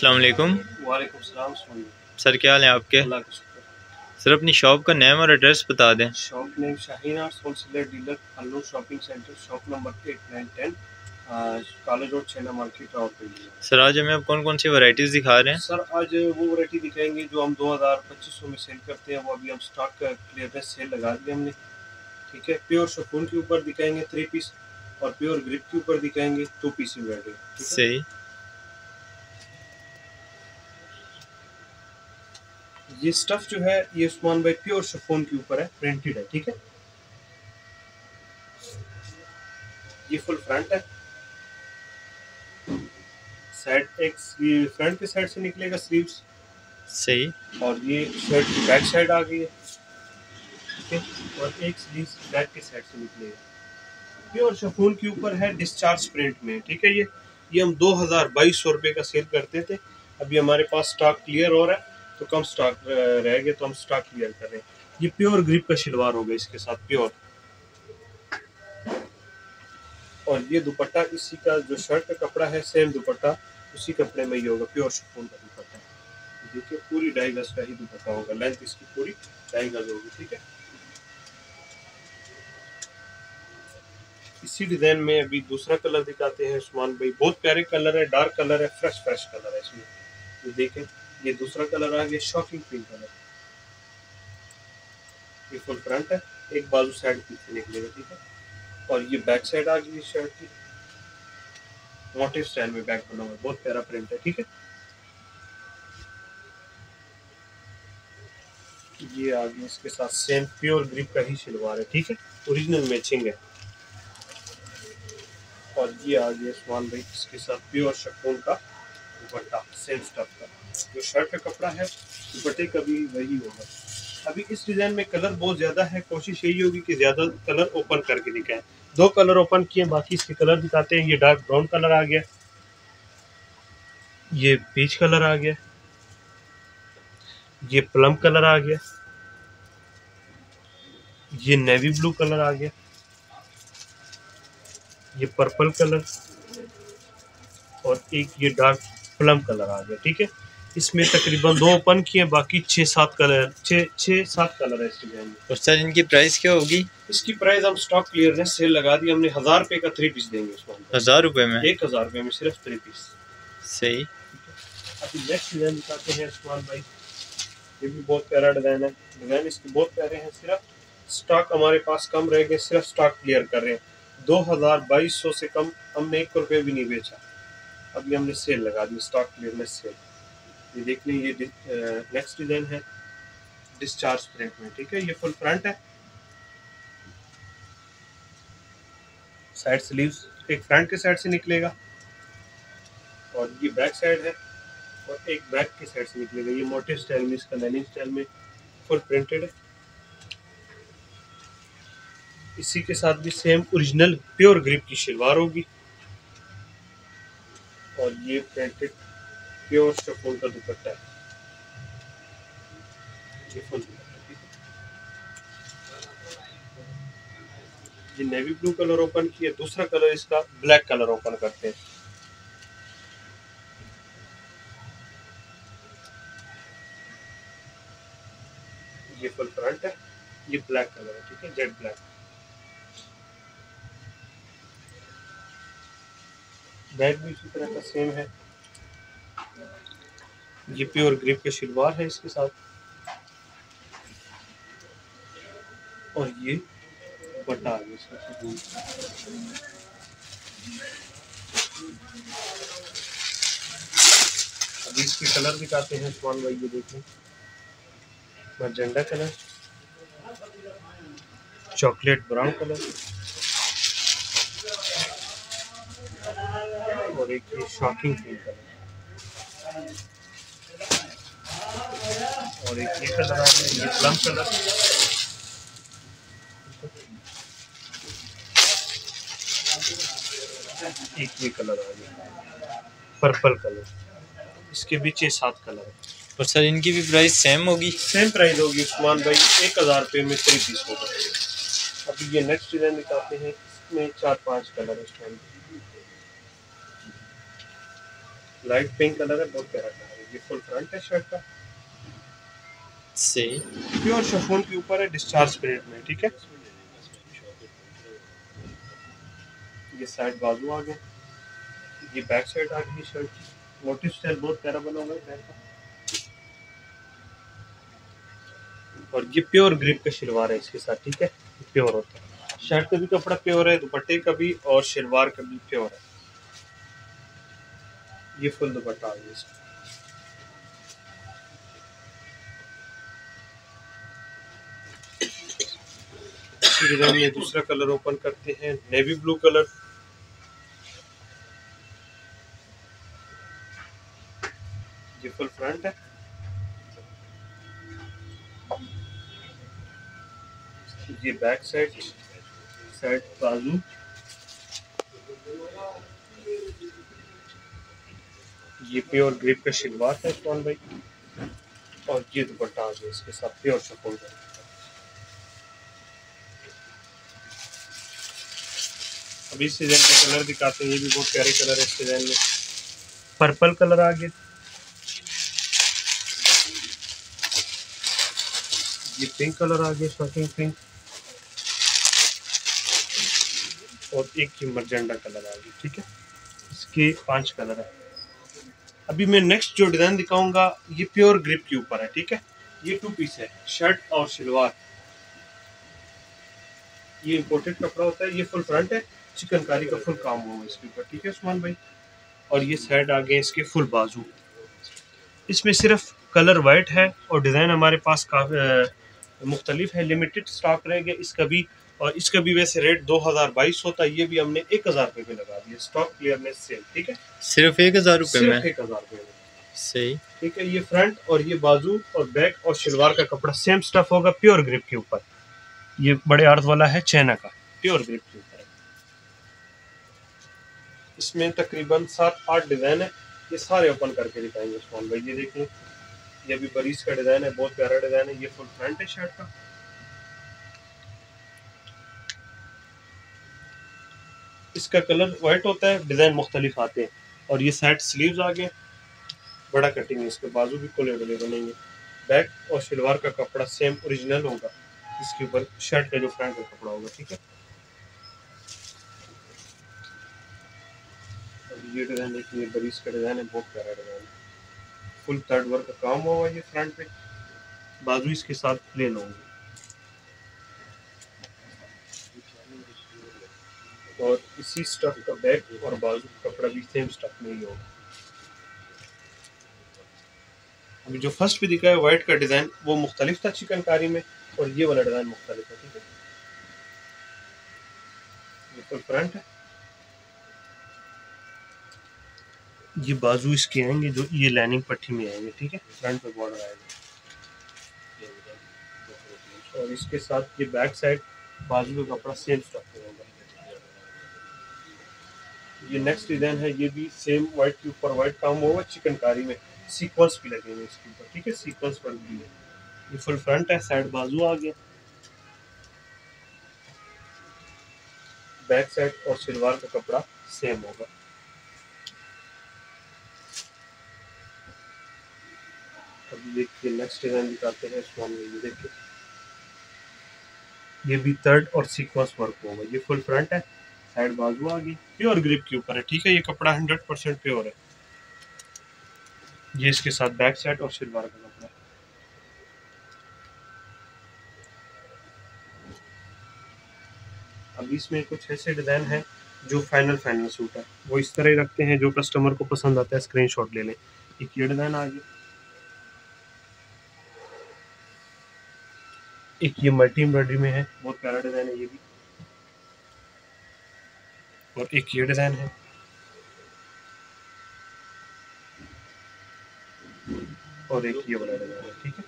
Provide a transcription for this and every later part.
अस्सलाम वालेकुम। सर क्या हाल है आपके? सर अपनी शॉप का नेम और एड्रेस बता दें। Shop name Shaheen arts wholesaler dealer Allu shopping centre shop number eight nine ten college road Chhena market Rawalpindi sir आज हमें आप कौन कौन सी वैरायटीज़ दिखा रहे हैं? सर आज वो वैरायटी दिखाएँगे जो हम दो हज़ार पच्चीस सौ में सेल करते हैं। वो अभी हम स्टॉक का क्लियरेंस सेल लगा दिया हमने। ठीक है? प्योर शफून के ऊपर दिखाएँगे थ्री पीस और प्योर ग्रिप के ऊपर दिखाएँगे टू पीस वैरायटी सही। ये स्टफ़ जो है ये उस्मान भाई प्योर शफोन के ऊपर है प्रिंटेड है ठीक है? ये फुल फ्रंट है। साइड एक फ्रंट के साइड से निकलेगा स्लीव्स सही। और ये शर्ट की बैक साइड आ गई है। ठीक है? और एक स्लीव बैक के साइड से निकलेगा। प्योर शफून के ऊपर है डिस्चार्ज प्रिंट में ठीक है ये? ये हम दो हज़ार बाईस सौ रुपये का सेल करते थे। अभी हमारे पास स्टॉक क्लियर हो रहा है। तो कम स्टॉक रह गए तो हम स्टॉक क्लियर कर रहे हैं। ये प्योर ग्रिप का शलवार होगा इसके साथ प्योर और ये दुपट्टा इसी का जो शर्ट का कपड़ा है सेम दुपट्टा, उसी कपड़े में ही होगा प्योर शिफोन का दुपट्टा। देखिए, पूरी ढाई गज का ही दुपट्टा होगा लेंथ इसकी पूरी ढाई गज होगी, ठीक है? इसी डिज़ाइन में अभी दूसरा कलर दिखाते हैं उस्मान भाई। बहुत प्यारे कलर है डार्क कलर है फ्रेश फ्रेश कलर है इसमें। ये देखें। ये दूसरा कलर आ गया शॉकिंग पिंक कलर ये फुल फ्रंट है, एक बाजू साइड पीछे निकलेगा, ठीक है? और ये बैक साइड आ गई शर्ट की। मोटिव स्टाइल में बैक बना हुआ बहुत प्यारा प्रिंट है, ठीक है? ये आ गई इसके साथ सेम प्योर ग्रिप का ही शलवार है, ठीक है? ओरिजिनल मैचिंग है। और ये आ गया भाई, इसके साथ प्योर शकून का दुपट्टा सेम स्टफ़ का। जो शर्ट का कपड़ा है, दुपट्टे का भी वही होगा। अभी इस डिज़ाइन में कलर बहुत ज़्यादा है, कोशिश यही होगी कि ज़्यादा कलर ओपन करके दिखाएँ। दो कलर ओपन किए, बाकी इसके कलर दिखाते हैं। ये डार्क ब्राउन कलर आ गया। ये पीच कलर आ गया। ये प्लम कलर आ गया। ये नेवी ब्लू कलर आ गया। ये पर्पल कलर और एक ये डार्क प्लम कलर आ गया, ठीक है? इसमें तकरीबन दो ओपन किए बाकी छः सात कलर छः छः सात कलर है इस डिज़ाइन में और सर इनकी प्राइस क्या होगी? इसकी प्राइस हम स्टॉक क्लियरनेस सेल लगा दी हमने हज़ार रुपये का थ्री पीस देंगे उसको हज़ार रुपये में? एक हज़ार रुपये में सिर्फ़ थ्री पीस सही। अभी नेक्स्ट डिज़ाइन दिखाते हैं उस्मान भाई। ये भी बहुत प्यारा डिज़ाइन है। डिज़ाइन इसके बहुत प्यारे हैं सिर्फ़ स्टॉक हमारे पास कम रह गए सिर्फ़ स्टॉक क्लियर कर रहे हैं। दो हज़ार बाईस सौ से कम हमने एक रुपये भी नहीं बेचा। अभी हमने सेल लगा दी स्टॉक क्लियर में सेल ये देख लें, ये नेक्स्ट डिज़ाइन है डिस्चार्ज प्रिंट में, ठीक है, ये फुल फ्रंट है। साइड स्लीव्स एक फ्रंट के साइड से निकलेगा, और ये बैक साइड है, और एक बैक के साइड से निकलेगा। ये मोटिव स्टाइल में, इसका लाइनिंग स्टाइल में फुल प्रिंटेड है। इसी के साथ भी सेम ओरिजिनल प्योर ग्रिप की शलवार होगी, और ये प्रिंटेड प्योर शिफॉन का दुपट्टा है ये नेवी ब्लू कलर ओपन किया, दूसरा कलर इसका ब्लैक कलर ओपन करते हैं। ये फुल फ्रंट है, ये ब्लैक कलर है, ठीक है जेड ब्लैक बैग भी इसी तरह का सेम है। ये प्योर ग्रिप के शलवार है इसके साथ। और ये बटा है इसका कलर दिखाते हैं स्वान भाई, ये देखें magenta colour. Chocolate brown colour. और एक शॉकिंग पिंक कलर। और एक ये कलर आ गया ये प्लम कलर। एक ये कलर आ गया पर्पल कलर। इसके भी छः सात कलर है। और सर इनकी भी प्राइस सेम होगी? सेम प्राइस होगी उस्मान भाई एक हज़ार रुपये में थ्री पीस होगा अभी ये नेक्स्ट डिज़ाइन दिखाते हैं इसमें चार पाँच कलर है इस टाइम लाइट पिंक कलर है बहुत प्यारा कलर है। ये फुल फ्रंट है शर्ट का। सही प्योर शफोन के ऊपर है डिस्चार्ज प्रिंट में ठीक है? ये साइड बाजू आ गए। ये बैक साइड आ गई शर्ट की। मोटिव स्टाइल बहुत प्यारा बना हुआ है बैक का। और ये प्योर ग्रिप का शलवार है इसके साथ ठीक है? प्योर होता है। शर्ट का भी कपड़ा प्योर है दुपट्टे का भी और शलवार का भी प्योर है। ये फुल दुपट्टा आ गया इसका डिज़ाइन में दूसरा कलर ओपन करते हैं, नेवी ब्लू कलर। ये फुल फ्रंट है। ये बैक साइड साइड बाजू। ये प्योर ग्रिप का शिलवार है कौन भाई। और ये दुपट्टा आ गया इसके साथ, प्योर का अभी इस सीज़न के कलर दिखाते हैं, ये भी बहुत प्यारे कलर है इस सीज़न में। पर्पल कलर आ गया। ये पिंक कलर आ गया शॉकिंग पिंक और एक ये मर्जेंडा कलर आ गया, ठीक है? इसके पाँच कलर है। अभी मैं नेक्स्ट जो डिज़ाइन दिखाऊँगा, ये प्योर ग्रिप के ऊपर है, ठीक है? ये टू पीस है शर्ट और शलवार ये इम्पोर्टेड कपड़ा होता है, ये फुल फ्रंट है, चिकनकारी का फुल काम हुआ इसके ऊपर, ठीक है उस्मान भाई? और ये साइड आ गए इसके फुल बाजू। इसमें सिर्फ़ कलर वाइट है और डिज़ाइन हमारे पास काफ़ी मुख्तलिफ़ है लिमिटेड स्टॉक रहेगा इसका भी और इसका भी वैसे रेट 2022 होता है ये भी हमने एक हज़ार रुपये पे लगा दिया। स्टॉक क्लियरनेस सेल ठीक है? सिर्फ़ एक हज़ार रुपए में? एक हज़ार रुपये में। सही। ठीक है ये फ्रंट और ये बाजू और बैक और शलवार का कपड़ा सेम स्टफ़ होगा प्योर ग्रिप के ऊपर। ये बड़े अर्थ वाला है चैना का प्योर ग्रिप के ऊपर इसमें तकरीबन सात आठ डिज़ाइन है ये सारे ओपन करके दिखाएँगे उस्मान भाई ये देखें ये भी बरीस का डिज़ाइन है बहुत प्यारा डिज़ाइन है ये फुल फ्रंट है शर्ट का। इसका कलर वाइट होता है डिज़ाइन मुख्तलिफ़ आते हैं। और ये साइड स्लीव्स आ गए। बड़ा कटिंग है, इसके बाजू भी कोले डले बनेंगे। बैक और शलवार का कपड़ा सेम ओरिजिनल होगा। इसके ऊपर शर्ट का जो फ्रंट का कपड़ा होगा, ठीक है? ये डिज़ाइन देखिए बरीस का डिज़ाइन है, बहुत प्यारा डिज़ाइन है। फुल थर्ड वर्क का काम हुआ है ये फ्रंट पे। बाजू इसके साथ प्लेन होंगे। और इसी स्टफ़ का बैक और बाजू कपड़ा भी सेम स्टफ़ में ही होगा। अभी जो फ़र्स्ट पे दिखा है वाइट का डिज़ाइन वो मुख्तलिफ़ था चिकनकारी में और ये वाला डिज़ाइन मुख्तलिफ़ है, ठीक है? फुल फ्रंट है। ये बाजू इसके आएँगे जो ये लाइनिंग पट्टी में आएँगे, ठीक है? फ्रंट पे बॉर्डर आएगा। और इसके साथ ये बैक साइड बाजू का कपड़ा सेम स्टफ़ में होगा। ये नेक्स्ट डिज़ाइन है, ये भी सेम व्हाइट के ऊपर व्हाइट काम होगा चिकनकारी में। सीक्वेंस भी लगे हुए इसके ऊपर, ठीक है? सीक्वेंस वर्क भी है। ये फुल फ्रंट है साइड बाजू आ गया। बैक साइड और सलवार का कपड़ा सेम होगा। अभी देखिए नेक्स्ट डिज़ाइन दिखाते हैं इसमें ये देखिए। ये भी थर्ड और सीक्वेंस वर्क होगा ये फुल फ्रंट है। साइड बाजू आ गई। प्योर ग्रिप के ऊपर है, ठीक है? ये कपड़ा हंड्रेड परसेंट प्योर है। ये इसके साथ बैक साइड और सिलवार का कपड़ा अब इसमें कुछ ऐसे डिज़ाइन है जो फाइनल फाइनल सूट है। वो इस तरह ही रखते हैं जो कस्टमर को पसंद आता है स्क्रीनशॉट ले लें। एक ये डिज़ाइन आ गया एक ये मल्टी एम्ब्रॉयडरी में है, बहुत प्यारा डिज़ाइन है ये भी। और एक ये डिज़ाइन है। और एक ये वाला डिज़ाइन है, ठीक है।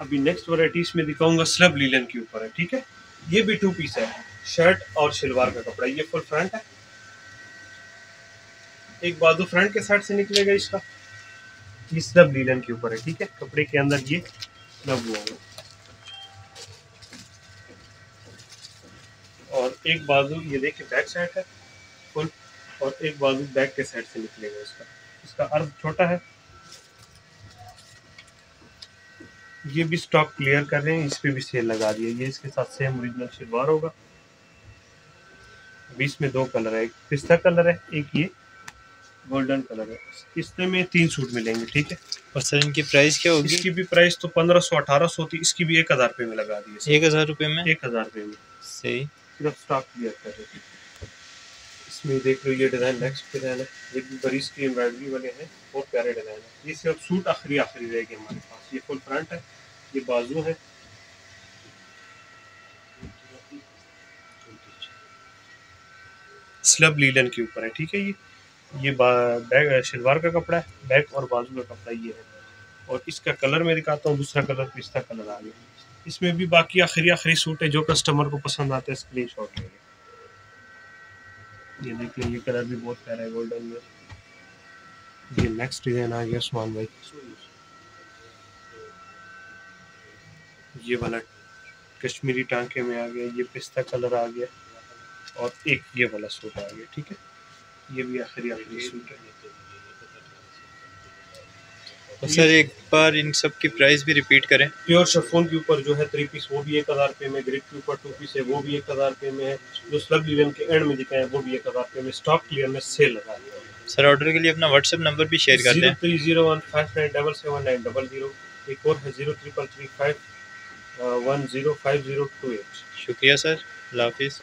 अभी नेक्स्ट वैरायटी इसमें दिखाऊँगा स्लब लीलन के ऊपर है, ठीक है। ये भी टू पीस है शर्ट और शलवार का कपड़ा, ये फुल फ्रंट है। एक बाजू फ्रंट के साइड से निकलेगा इसका। ये स्लब लीलन के ऊपर है, ठीक है। कपड़े के अंदर ये स्लब हुआ होगा और एक बाजू ये देखिए बैक साइड है फुल और एक बाजू बैक के साइड से निकलेगा इसका इसका अर्थ छोटा है। ये भी स्टॉक क्लियर कर रहे हैं इस पे भी सेल लगा दिया। ये इसके साथ सेम ओरिजिनल शलवार होगा। बीस में दो कलर है एक पिस्ता कलर है एक ये गोल्डन कलर है। किस्ते में तीन सूट मिलेंगे ठीक है? और सर इनकी प्राइस क्या होगी? इसकी भी प्राइस तो पंद्रह सौ अठारह सौ थी इसकी भी एक हज़ार रुपये में लगा दी एक हज़ार रुपये में? एक हज़ार रुपये में। सही। सिर्फ़ स्टॉक रहे थे। इसमें देख लो ये डिज़ाइन नेक्स्ट डिज़ाइन है। ये भी बरीस की एम्ब्रॉयडरी वाले हैं, बहुत प्यारे डिज़ाइन है। ये सिर्फ़ सूट आखिरी आखिरी रहेगी हमारे पास। ये फुल फ्रंट है, ये बाजू है। स्लब लीलन के ऊपर है, ठीक है ये? ये बैग शलवार का कपड़ा है बैक और बाजू का कपड़ा ये है। और इसका कलर मैं दिखाता हूँ, दूसरा कलर पिस्ता कलर आ गया। इसमें भी बाकी आखिरी आखिरी सूट है जो कस्टमर को पसंद आता है स्क्रीन शॉट ये देख लीजिए कलर भी बहुत प्यारा है गोल्डन में। ये नेक्स्ट डिज़ाइन आ गया उस्मान भाई। ये वाला कश्मीरी टांके में आ गया, ये पिस्ता कलर आ गया, और एक ये वाला सूट आ गया, ठीक है? ये भी आखिरी आखिरी सूट है। तो सर एक बार इन सब की प्राइस भी रिपीट करें। प्योर शफोन के ऊपर जो है थ्री पीस वो भी एक हज़ार रुपये में ग्रिप के ऊपर टू पीस है वो भी एक हज़ार रुपये में है। जो स्लब लीलन के एंड में दिखाए वो भी एक हज़ार रुपये में स्टॉक क्लियर में सेल लगा दिया सर ऑर्डर के लिए अपना व्हाट्सअप नंबर भी शेयर कर दें three zero one five nine double seven nine double zero एक और है zero triple three five one zero five zero two eight शुक्रिया सर अल्लाह हाफिज़।